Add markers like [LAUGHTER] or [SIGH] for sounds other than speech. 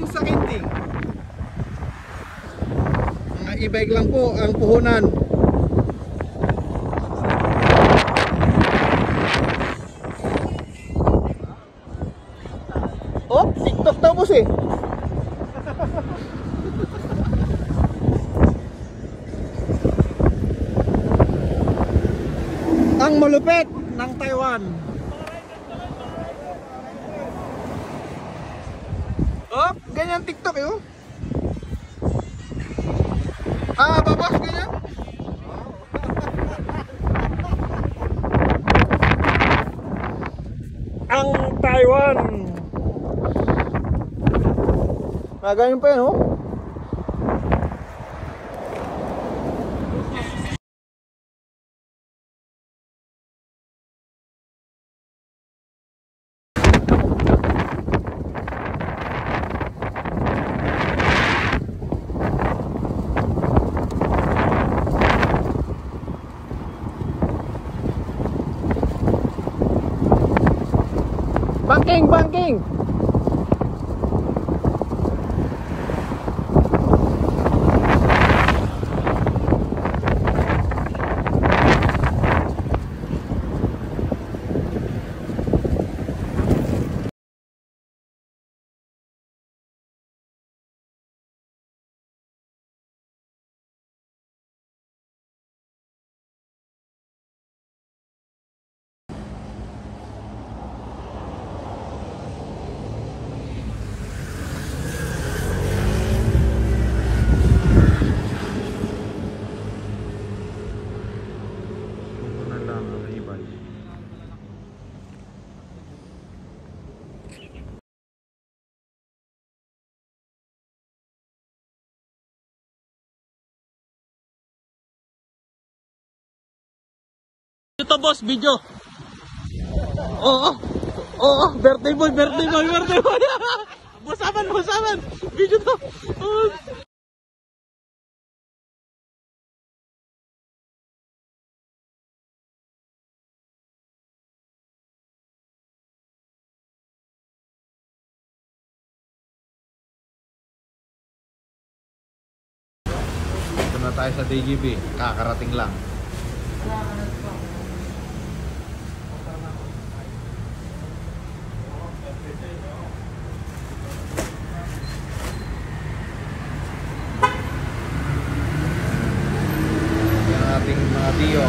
Galing sa Kinting. Mga e-bike lang po ang puhunan. Oh, TikTok boss eh. [LAUGHS] ang malupit ng Taiwan. Oh, ganyan TikTok yun. Ah, babas ganyan. [LAUGHS] Ang Taiwan. Ah, ganyan pa yan, oh. Banking, banking. Ito boss, video. Oo. Oo, birthday boy, birthday boy, birthday boy. [LAUGHS] Busaman, busaman. Video to. Ito na tayo sa DGB. Kakarating lang. navío